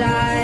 life.